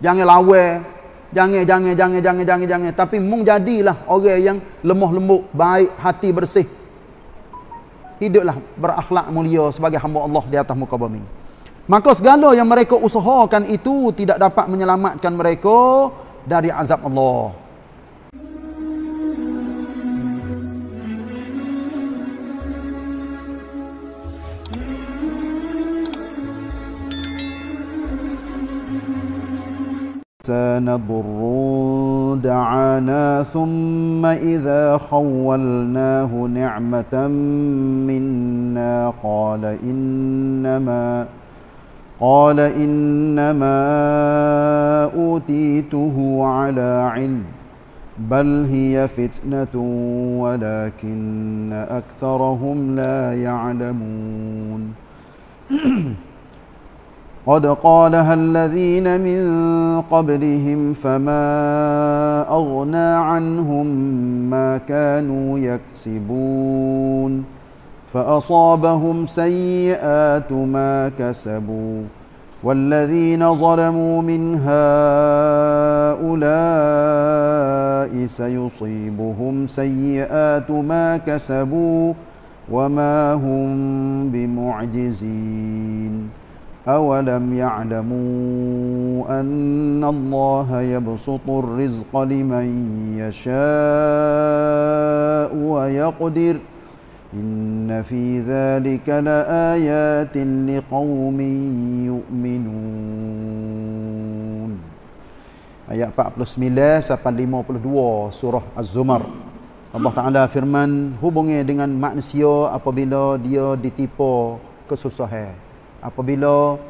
Jangan lawan. Jangan, jangan, jangan, jangan, jangan, jangan. Tapi mung jadilah orang yang lemah lembut, baik, hati bersih. Hiduplah berakhlak mulia sebagai hamba Allah di atas muka bumi. Maka segala yang mereka usahakan itu tidak dapat menyelamatkan mereka dari azab Allah. سنضر دعانا ثم إذا خولناه نعمة منا قال إنما قال إنما أوتيته على علم بل هي فتنة ولكن أكثرهم لا يعلمون قد قالها الذين من قبلهم فما أغنى عنهم ما كانوا يكسبون فأصابهم سيئات ما كسبوا والذين ظلموا من هؤلاء سيصيبهم سيئات ما كسبوا وما هم بمعجزين أولم يعلموا أن الله يبسط الرزق لمن يشاء ويقدر إن في ذلك لآيات لقوم يؤمنون Ayat 49 sampai 52 surah Az-Zumar. Allah Taala firman hubungi dengan manusia apabila dia ditipu kesusahan apabila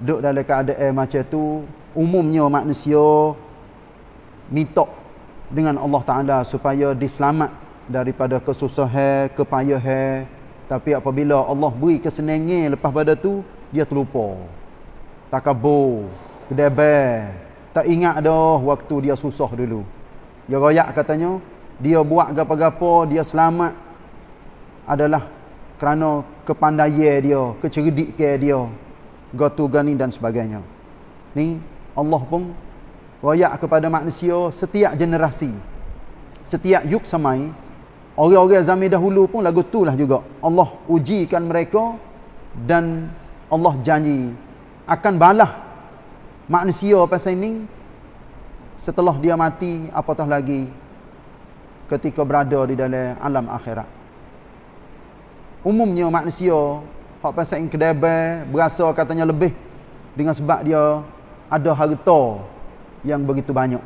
duduk dalam keadaan macam tu umumnya manusia minta dengan Allah Taala supaya diselamat daripada kesusahan, kepayahan. Tapi apabila Allah beri kesenangan lepas pada tu dia terlupa. Takabur, kedebar, tak ingat dah waktu dia susah dulu. Dia royak katanya, dia buat gapo-gapo, dia selamat adalah kerana kepandaian dia, kecerdikan dia, gotu gani dan sebagainya. Ni Allah pun royak kepada manusia setiap generasi. Setiap yuk samai, orang-orang zaman dahulu pun lagu tu lah juga. Allah ujikan mereka dan Allah janji akan balah manusia pasal ini setelah dia mati apatah lagi ketika berada di dalam alam akhirat umumnya manusia hak pasal kedebel berasa katanya lebih dengan sebab dia ada harta yang begitu banyak.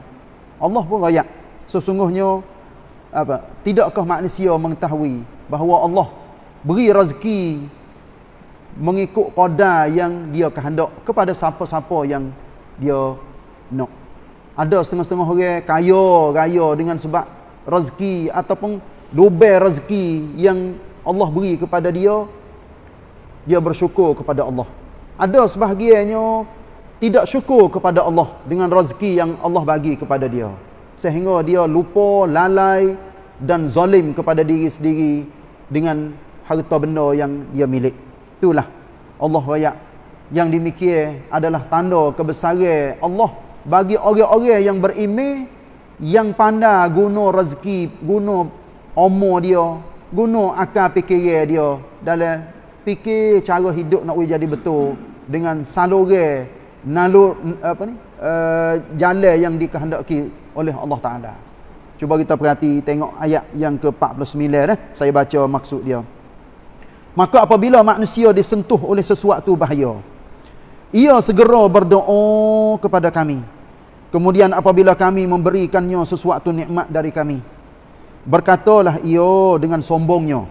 Allah pun rayak sesungguhnya apa tidakkah manusia mengetahui bahawa Allah beri rezeki mengikut qadar yang dia kehendak kepada siapa-siapa yang dia nak. Ada setengah-setengah orang kaya raya dengan sebab rezeki ataupun lebih rezeki yang Allah beri kepada dia dia bersyukur kepada Allah. Ada sebahagiannya tidak syukur kepada Allah dengan rezeki yang Allah bagi kepada dia. Sehingga dia lupa lalai dan zalim kepada diri sendiri dengan harta benda yang dia milik. Itulah Allah wayak yang dimikir adalah tanda kebesaran Allah bagi orang-orang yang berimeh yang pandai guna rezeki guna umur dia guna akal fikiran dia dalam fikir cara hidup nak jadi betul dengan saluran nalur apa ni uh, jalan yang dikehendaki oleh Allah Taala. Cuba kita perhati tengok ayat yang ke-49 eh saya baca maksud dia. Maka apabila manusia disentuh oleh sesuatu bahaya ia segera berdoa kepada kami. Kemudian apabila kami memberikannya sesuatu nikmat dari kami Berkatalah ia dengan sombongnya.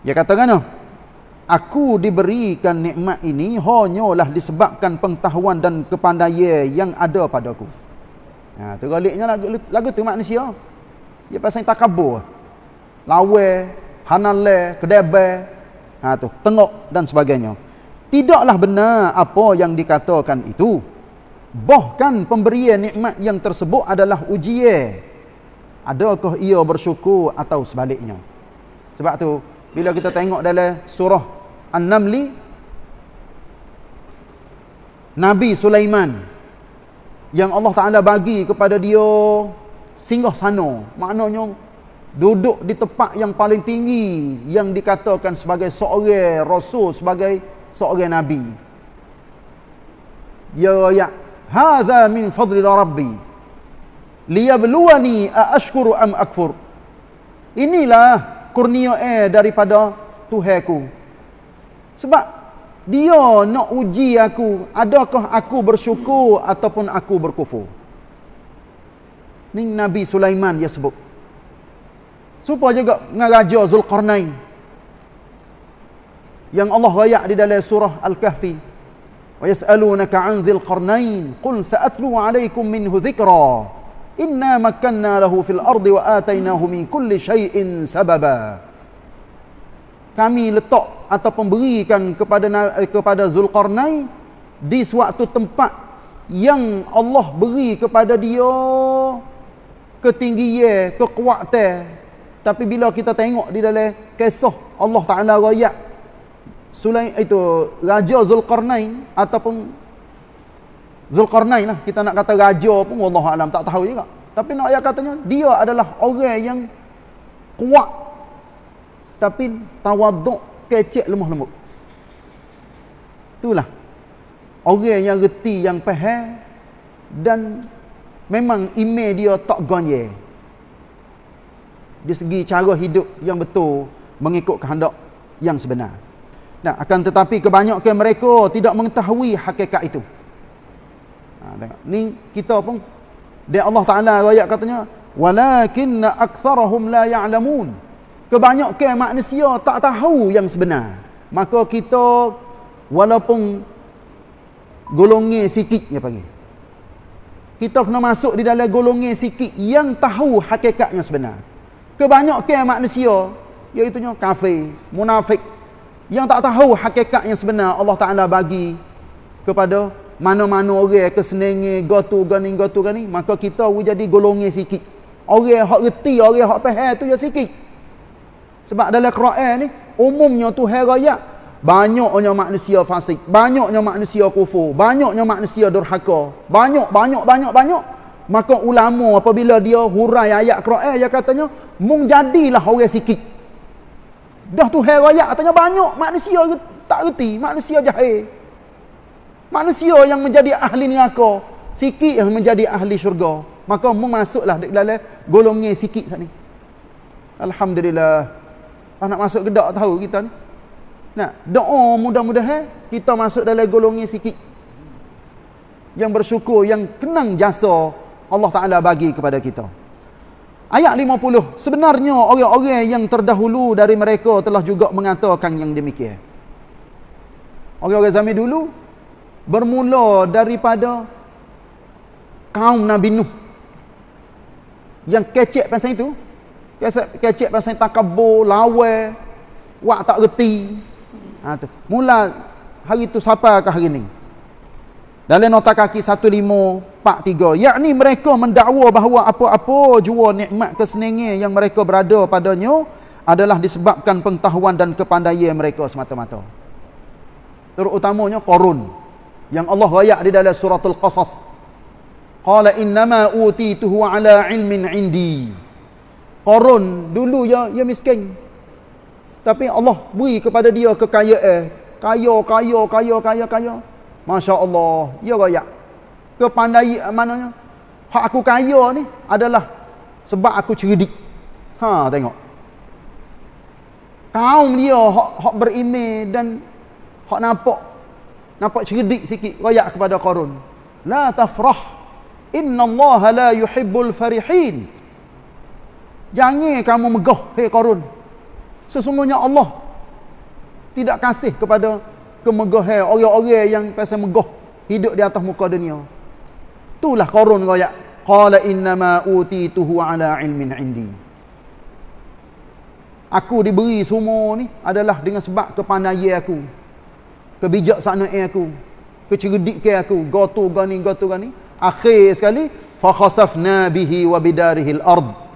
Dia kata kan? Aku diberikan nikmat ini hanyalah disebabkan pengetahuan dan kepandaian yang ada padaku. Ha, tergaliknya lagu, lagu tu manusia. Dia pasal takabur. Lawe, hanale, kedebe. Ha, tu, tengok dan sebagainya. Tidaklah benar apa yang dikatakan itu. Bahkan pemberian nikmat yang tersebut adalah ujian adakah ia bersyukur atau sebaliknya? Sebab tu bila kita tengok dalam surah An-Namli Nabi Sulaiman yang Allah Taala bagi kepada dia singgah sana. Maknanya duduk di tempat yang paling tinggi yang dikatakan sebagai seorang rasul sebagai seorang nabi. Ya ya hadza min fadli rabbi liyabluwani aashkuru am akfur. Inilah kurnia eh daripada Tuhanku sebab dia nak uji aku adakah aku bersyukur ataupun aku berkufur. Ni Nabi Sulaiman dia sebut. Supaya juga dengan Raja Zulkarnain yang Allah rayak di dalam surah Al-Kahfi yas'alunaka 'an Dzil Qarnain qul sa'atlu 'alaykum minhu dhikra inna makkanna lahu fil ardi wa atainahu min kulli shay'in sababa. Kami letak atau pemberikan kepada eh, kepada Zulkarnain di suatu tempat yang Allah beri kepada dia ketinggian kekuatan tapi bila kita tengok di dalam kisah Allah Taala royak Sulaim itu Raja Zulkarnain ataupun Zulkarnain lah kita nak kata raja pun Allah alam tak tahu juga. Tapi nak ayat katanya dia adalah orang yang kuat tapi tawaduk kecek lemah lembut. Itulah orang yang reti yang faham dan memang email dia tak gonye di segi cara hidup yang betul mengikut kehendak yang sebenar. Nah, akan tetapi kebanyakan mereka tidak mengetahui hakikat itu. Ha, tengok. Ni kita pun dia Allah Taala ayat katanya walakinna aktsarahum la ya'lamun. Kebanyakan manusia tak tahu yang sebenar. Maka kita walaupun golongan sikit ya pagi. Kita kena masuk di dalam golongan sikit yang tahu hakikat yang sebenar kebanyakan manusia iaitu kafir, munafik yang tak tahu hakikat yang sebenar Allah Taala bagi kepada mana-mana orang kesenengi gotu gani gotu gani maka kita jadi golongan sikit orang hak reti orang hak faham tu ya sikit sebab dalam Quran ni umumnya tu raya banyaknya manusia fasik banyaknya manusia kufur banyaknya manusia durhaka banyak banyak banyak banyak Maka ulama apabila dia hurai ayat Quran dia katanya mung jadilah orang sikit. Dah tu hai ayat katanya banyak manusia tak reti, manusia jahil. Manusia yang menjadi ahli neraka, sikit yang menjadi ahli syurga. Maka mung masuklah dalam golongan sikit sat ni. Alhamdulillah. Ah nak masuk ke dak tahu kita ni. Nah, doa mudah-mudahan kita masuk dalam golongan sikit. Yang bersyukur, yang kenang jasa Allah Ta'ala bagi kepada kita. Ayat 50. Sebenarnya orang-orang yang terdahulu dari mereka telah juga mengatakan yang demikian. Orang-orang zaman dulu bermula daripada kaum Nabi Nuh. Yang kecek pasal itu. Kecek pasal takabur, lawa, wak tak reti. Ha, Mula hari itu sampai ke hari ini. Dalam nota kaki 1543, yakni mereka mendakwa bahawa apa-apa jua nikmat kesenangan yang mereka berada padanya adalah disebabkan pengetahuan dan kepandaian mereka semata-mata. Terutamanya Qarun yang Allah rayak di dalam suratul Qasas. Qala innama utituhu ala ilmin indi. Qarun dulu ya ya miskin. Tapi Allah beri kepada dia kekayaan, kaya kaya kaya kaya kaya. Masya Allah. Ya raya. Kepandai mananya. Hak aku kaya ni adalah sebab aku cerdik. Ha tengok. Kaum dia hak, hak berimej dan hak nampak nampak cerdik sikit royak kepada Qarun. La tafrah. Inna Allah la yuhibbul farihin. Jangan kamu megah, hei Qarun. Sesungguhnya Allah tidak kasih kepada kemegahan orang-orang yang pasal megah hidup di atas muka dunia. Itulah korun royak. Qala innama utituhu ala ilmin indi. Aku diberi semua ni adalah dengan sebab kepandaian aku. Kebijaksanaan aku. Kecerdikan aku. Gotu gani, gotu gani. Akhir sekali. Fa khasafna bihi wa bidarihil ardh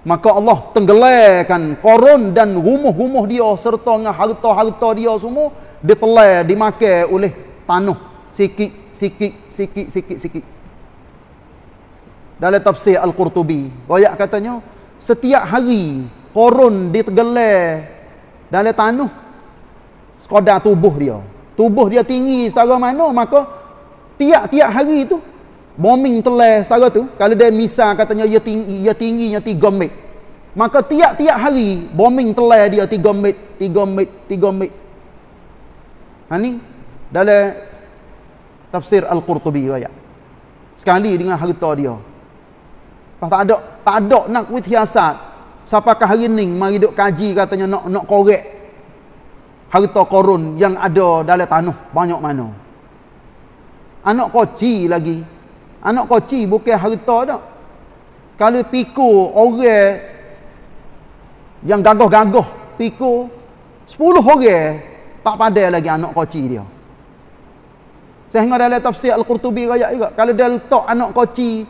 maka Allah tenggelamkan korun dan rumah-rumah dia serta dengan harta-harta dia semua ditelan dimakan oleh tanah sikit sikit sikit sikit sikit dalam tafsir Al-Qurtubi. Royak katanya setiap hari korun ditegelar dalam tanah sekadar tubuh dia. Tubuh dia tinggi setara mana maka tiap-tiap hari tu bombing telah setara tu kalau dia misal katanya ia tinggi ia tingginya 3 meter maka tiap-tiap hari bombing telah dia 3 meter 3 meter 3 meter ni dalam tafsir al-Qurtubi ayat sekali dengan harta dia. Tak ada tak ada nak witiasat siapakah hari ni mari duk kaji katanya nak nak korek harta korun yang ada dalam tanah banyak mana anak koci lagi anak koci bukan harta dak kalau pikul orang yang gagah-gagah pikul 10 orang tak pandai lagi anak koci dia Sehingga dalam tafsir Al-Qurtubi raya juga. Kalau dia letak anak koci,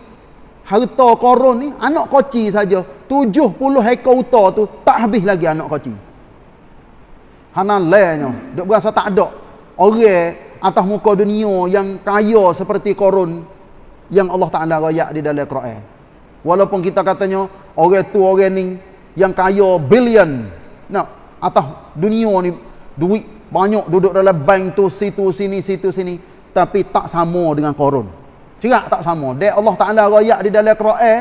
harta korun ni, anak koci saja. 70 ekor uta tu, tak habis lagi anak koci. Hanan lehnya. Dia berasa tak ada. Orang atas muka dunia yang kaya seperti korun yang Allah Ta'ala raya di dalam Quran. Walaupun kita katanya, orang tu orang ni yang kaya billion. Nah, atas dunia ni, duit banyak duduk dalam bank tu, situ, sini, situ, sini tapi tak sama dengan korun cerak tak sama dia Allah Ta'ala rayak di dalam Quran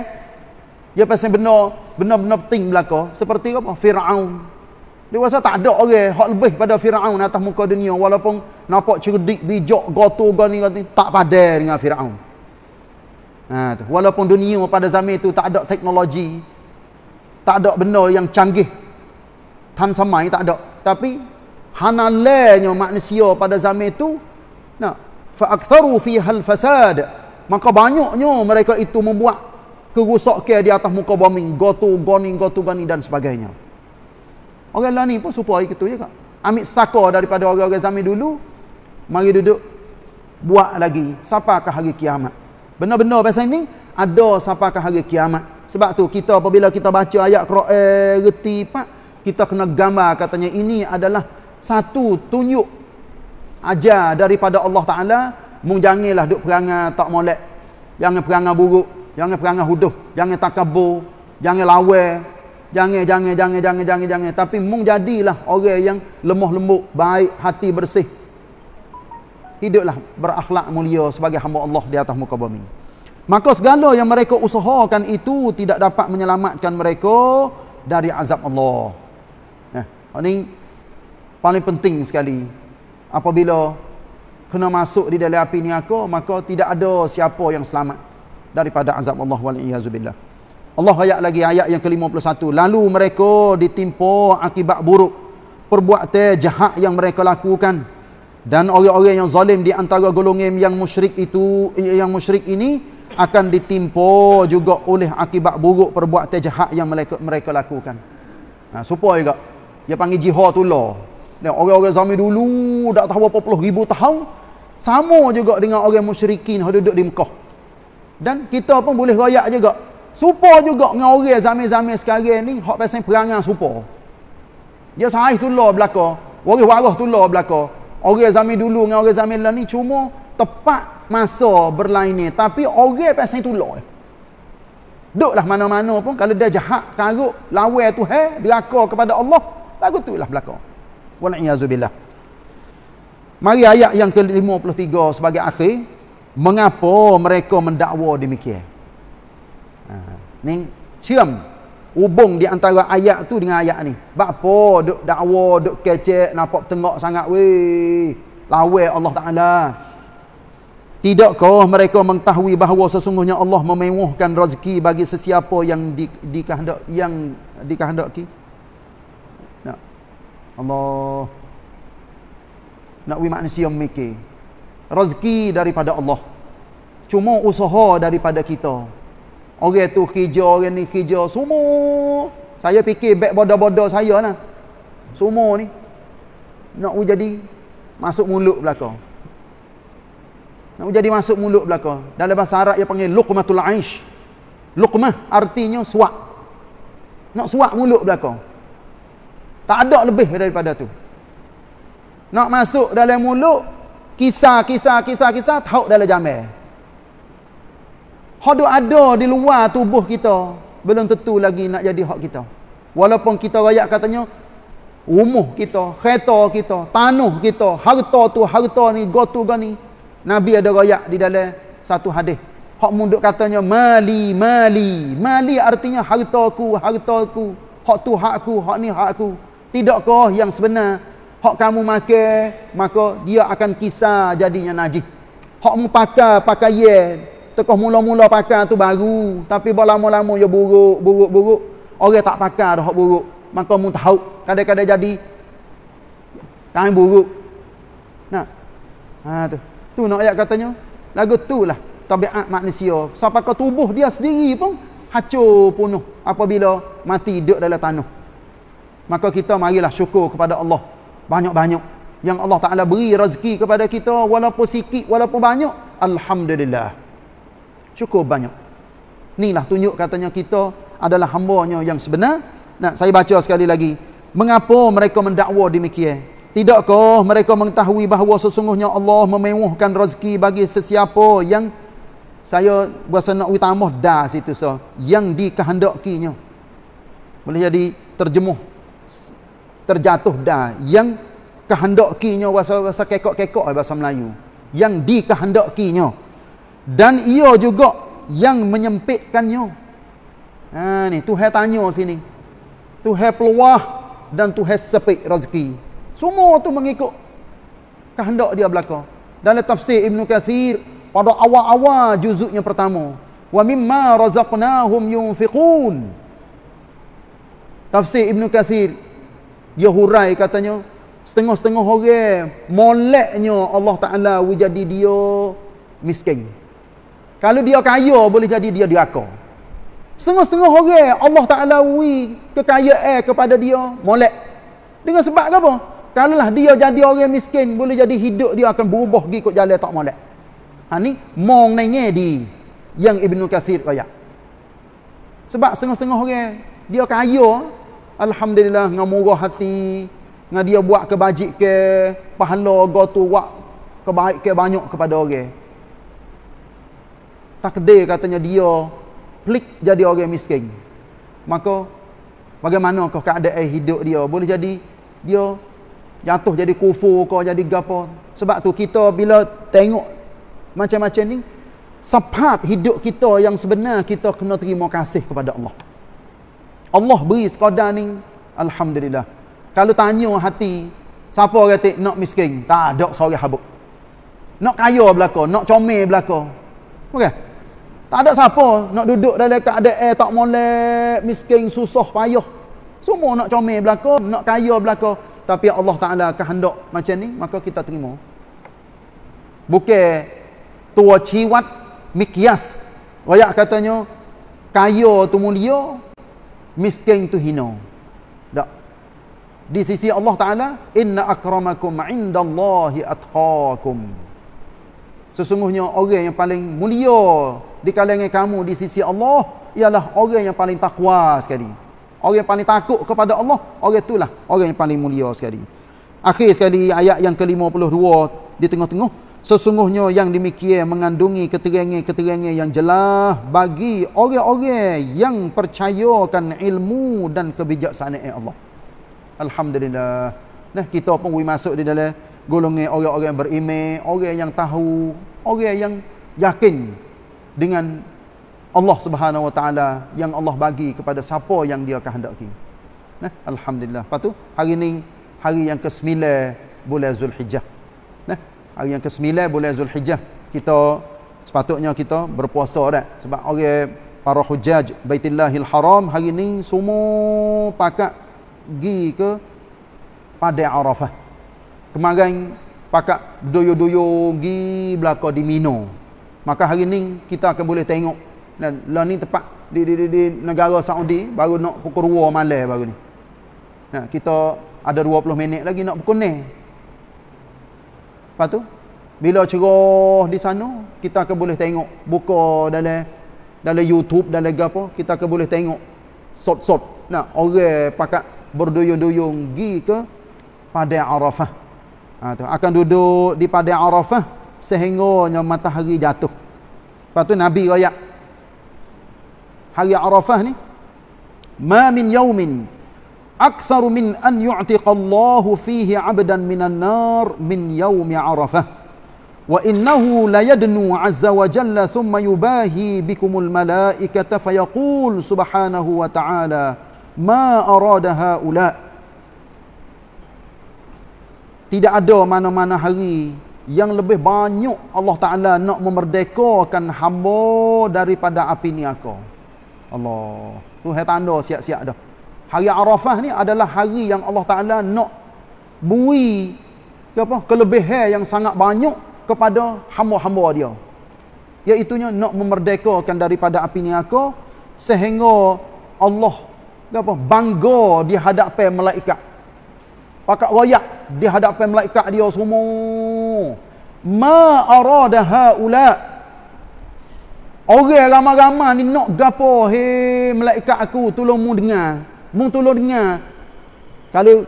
dia pasal benar benar-benar penting belaka seperti apa Fir'aun dia rasa tak ada orang hak lebih pada Fir'aun atas muka dunia. Walaupun nampak cerdik bijak gotu gani gani tak padan dengan Fir'aun. Ha, walaupun dunia pada zaman itu tak ada teknologi tak ada benda yang canggih tan samai tak ada. Tapi hanalenya manusia pada zaman itu nak fa'aktharu fihal fasad. Maka banyaknya mereka itu membuat kerusakan di atas muka bumi. Gotu goni gotu goni dan sebagainya orang lain pun supaya gitu juga ambil saka daripada orang-orang zaman dulu mari duduk buat lagi siapakah hari kiamat. Benar-benar pasal ini ada siapakah hari kiamat. Sebab tu kita apabila kita baca ayat Quran reti pak kita kena gambar katanya ini adalah satu tunjuk ajar daripada Allah Taala. Mung janganlah duk perangai tak molek. Jangan perangai buruk jangan perangai huduh jangan takabur jangan lawa jangan jangan jangan jangan jangan jangan. Tapi mung jadilah orang yang lemah lembut baik hati bersih. Hiduplah berakhlak mulia sebagai hamba Allah di atas muka bumi. Maka segala yang mereka usahakan itu tidak dapat menyelamatkan mereka dari azab Allah. Nah ini paling penting sekali. Apabila kena masuk di dalam api neraka maka tidak ada siapa yang selamat daripada azab Allah wal iazubillah Allah ayat lagi ayat yang ke-51 lalu mereka ditimpa akibat buruk perbuatan jahat yang mereka lakukan dan orang-orang yang zalim di antara golongan yang musyrik itu yang musyrik ini akan ditimpa juga oleh akibat buruk perbuatan jahat yang mereka mereka lakukan. Nah, supaya juga dia panggil jihad tu lah. Dan orang-orang zaman dulu tak tahu berapa puluh ribu tahun sama juga dengan orang musyrikin yang duduk di Mekah. Dan kita pun boleh royak juga. Supa juga dengan orang zaman-zaman sekarang ni hak pasal perangan supa. Dia sahih tu lah belaka. Orang warah tu lah belaka. Orang zaman dulu dengan orang zaman ni cuma tepat masa berlainan tapi orang pasal tu lah. Duklah mana-mana pun kalau dia jahat karuk lawan Tuhan deraka kepada Allah lagu tu lah belaka. Wal'iyazubillah. Mari ayat yang ke-53 sebagai akhir. Mengapa mereka mendakwa demikian? Ni cium hubung di antara ayat tu dengan ayat ni. Bapa duk dakwa, duk kecek, nampak tengok sangat weh. Lawe Allah Taala. Tidakkah mereka mengetahui bahawa sesungguhnya Allah memewahkan rezeki bagi sesiapa yang di, dikehendak yang dikehendaki? Allah nak wi manusia memikir rezeki daripada Allah cuma usaha daripada kita orang tu kerja orang ni kerja. Semua. Saya fikir back bodoh-bodoh saya lah. Semua ni. Nak jadi masuk mulut belakang. Nak jadi masuk mulut belakang. Dalam bahasa Arab dia panggil luqmatul aish. Luqmah artinya suap nak suap mulut belakang. Tak ada lebih daripada tu. Nak masuk dalam mulut, kisah, kisah, kisah, kisah, tahu dalam jamil. Hak ada di luar tubuh kita belum tentu lagi nak jadi hak kita. Walaupun kita rakyat katanya rumah kita, kereta kita, tanah kita, harta tu harta ni, gotu gani. Nabi ada rakyat di dalam satu hadis. Hak munduk katanya mali mali. Mali artinya hartaku, hartaku. Hak tu hakku, hak ni hakku. Tidakkah yang sebenar hak kamu makan maka dia akan kisah jadinya najis. Hak mu pakai pakaian Tekah mula-mula pakai tu baru. Tapi bila lama-lama dia buruk, buruk, buruk. Orang tak pakai dah buruk. Maka mu tahu. Kadang-kadang jadi. Kain buruk. Nah. Ha tu. Tu nak ayat katanya. Lagu tu lah. Tabiat manusia. Sampai ke tubuh dia sendiri pun. Hacur penuh. Apabila mati duduk dalam tanah. Maka kita marilah syukur kepada Allah. Banyak-banyak. Yang Allah Ta'ala beri rezeki kepada kita. Walaupun sikit, walaupun banyak. Alhamdulillah cukup banyak. Inilah tunjuk katanya kita adalah hambanya yang sebenar. Nah, saya baca sekali lagi. Mengapa mereka mendakwa demikian? Tidakkah mereka mengetahui bahawa sesungguhnya Allah memewahkan rezeki bagi sesiapa yang saya berasa nak utama dah situ so yang dikehendakinya. Boleh jadi terjemuh terjatuh dah yang kehendakinya bahasa bahasa kekok-kekok bahasa Melayu. Yang dikehendakinya dan ia juga yang menyempitkannya. Ha ni Tuhan tanya sini. Tuhan peluah dan Tuhan sepit rezeki. Semua tu mengikut kehendak dia belaka. Dalam tafsir Ibn Kathir pada awal-awal juzuknya pertama wa mimma razaqnahum yunfiqun. Tafsir Ibn Kathir dia hurai katanya setengah-setengah orang moleknya Allah Ta'ala jadi dia miskin kalau dia kaya boleh jadi dia diaka. Setengah-setengah orang Allah Taala wi kekayaan kepada dia molek. Dengan sebab apa? Kalaulah dia jadi orang miskin boleh jadi hidup dia akan berubah pergi ikut jalan tak molek. Ha ni mong nanya di yang Ibnu Katsir kaya. Sebab setengah-setengah orang dia kaya alhamdulillah dengan murah hati dengan dia buat kebajik ke pahala gotu buat kebaik ke banyak kepada orang takdir katanya dia klik jadi orang miskin. Maka bagaimana kau keadaan hidup dia? Boleh jadi dia jatuh jadi kufur kau jadi gapo? Sebab tu kita bila tengok macam-macam ni sebab hidup kita yang sebenar kita kena terima kasih kepada Allah. Allah beri sekadar ni Alhamdulillah. Kalau tanya hati siapa kata nak miskin? Tak ada seorang habuk. Nak kaya belaka nak comel belaka. Okey tak ada siapa nak duduk dalam keadaan tak molek, miskin, susah, payah. Semua nak comel belaka, nak kaya belaka. Tapi Allah Ta'ala kehendak macam ni, maka kita terima. Bukan tua ciwat, mikias. Wayak katanya, kaya tu mulia, miskin tu hina. Tak. Di sisi Allah Ta'ala, Inna akramakum indallahi atqakum. Sesungguhnya orang yang paling mulia di kalangan kamu di sisi Allah ialah orang yang paling takwa sekali. Orang yang paling takut kepada Allah, orang itulah orang yang paling mulia sekali. Akhir sekali ayat yang ke-52 di tengah-tengah, sesungguhnya yang demikian mengandungi keterangan-keterangan yang jelas bagi orang-orang yang percayakan ilmu dan kebijaksanaan Allah. Alhamdulillah. Nah, kita pun masuk di dalam golongan orang-orang beriman, orang yang tahu, orang yang yakin dengan Allah Subhanahu Wa Taala yang Allah bagi kepada siapa yang dia kehendaki. Nah, alhamdulillah. Lepas tu hari ni hari yang ke-9 bulan Zulhijjah. Nah, hari yang ke-9 bulan Zulhijjah. Kita sepatutnya kita berpuasa dah sebab orang para hujaj Baitullahil Haram hari ni semua pakat pergi ke pada Arafah. Kemarin pakat doyo-doyo pergi belaka di Mino maka hari ni kita akan boleh tengok. Dan lah ni tepat di, di, di, di negara Saudi baru nak pukul 2 malam baru ni. Nah, kita ada 20 minit lagi nak pukul ni. Lepas tu bila cerah di sana kita akan boleh tengok. Buka dalam dalam YouTube dalam apa kita akan boleh tengok. Sot-sot. Nah orang pakat berduyung-duyung pergi ke pada Arafah. Ha, tu. akan duduk di pada Arafah sehingga matahari jatuh. Lepas tu Nabi royak. Hari Arafah ni ma min yaumin akthar min an yu'tiqa Allah fihi 'abdan minan nar min yaumi Arafah. Wa innahu la yadnu 'azza wa jalla thumma yubahi bikumul malaikata fayaqul subhanahu wa ta'ala ma arada haula. Tidak ada mana-mana hari yang lebih banyak Allah Ta'ala nak memerdekakan hamba daripada api ni aku. Allah. Tu hai tanda siap-siap dah. Hari Arafah ni adalah hari yang Allah Ta'ala nak bui ke apa? kelebihan yang sangat banyak kepada hamba-hamba dia. Iaitunya nak memerdekakan daripada api ni aku sehingga Allah apa? bangga di hadapan malaikat pakat royak di hadapan malaikat dia semua ma arada haula. Orang ramai-ramai ni nak gapo he malaikat aku tolong mu dengar. Mu tolong dengar. Kalau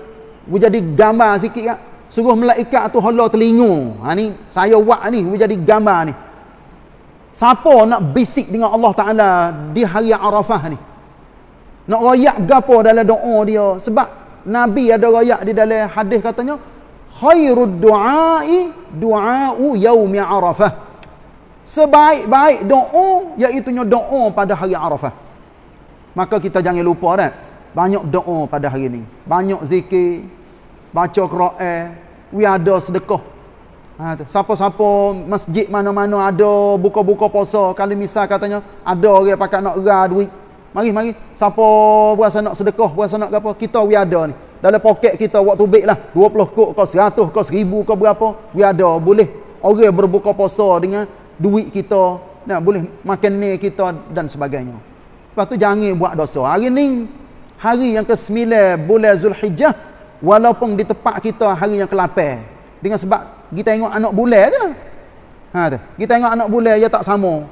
mu jadi gambar sikit kan suruh malaikat tu hala telinga. Ha ni saya buat ni mu jadi gambar ni. Siapa nak bisik dengan Allah Taala di hari Arafah ni? Nak royak gapo dalam doa dia? Sebab Nabi ada rayak di dalam hadis katanya khairud du'ai du'au yaumi arafah. Sebaik-baik doa iaitu doa pada hari Arafah. Maka kita jangan lupa dah. Banyak doa pada hari ini. Banyak zikir, baca Quran, we ada sedekah. Ha Siapa-siapa masjid mana-mana ada buka-buka puasa, kalau misal katanya ada orang pakai nak ra duit, Mari mari. Siapa berasa nak sedekah, berasa nak apa, kita we ada ni. Dalam poket kita waktu baik lah. 20 kok ke 100 ke 1000 ke berapa. We ada. Boleh orang berbuka puasa dengan duit kita. Nah, boleh makan ni kita dan sebagainya. Lepas tu jangan buat dosa. Hari ni hari yang ke-9 bulan Zulhijjah walaupun di tempat kita hari yang ke-8 dengan sebab kita tengok anak bulan je. Ha tu. Kita tengok anak bulan dia tak sama.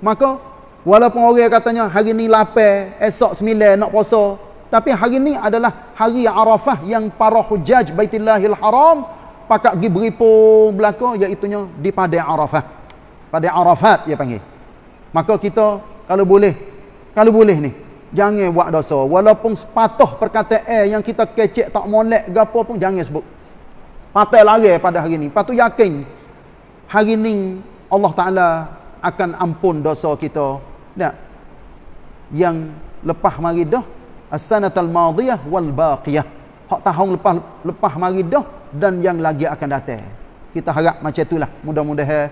Maka Walaupun orang katanya hari ni lapar, esok sembilan nak puasa. Tapi hari ni adalah hari Arafah yang para hujaj Baitillahil Haram pakat pergi beripung belaka iaitunya di pada Arafah. Pada Arafat dia panggil. Maka kita kalau boleh kalau boleh ni jangan buat dosa walaupun sepatah perkataan yang kita kecek tak molek gapo pun jangan sebut. Patah lari pada hari ni. Patu yakin hari ni Allah Taala akan ampun dosa kita tak. Yang lepas mari dah as-sanatal madiyah wal baqiyah. Hak tahun lepas lepas mari dah dan yang lagi akan datang. Kita harap macam itulah. Mudah-mudahan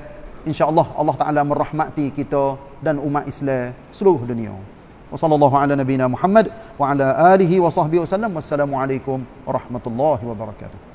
insya-Allah Allah Taala merahmati kita dan umat Islam seluruh dunia. Wassallallahu ala nabiyyina Muhammad wa ala alihi wa sahbihi wasallam. Wassalamualaikum warahmatullahi wabarakatuh.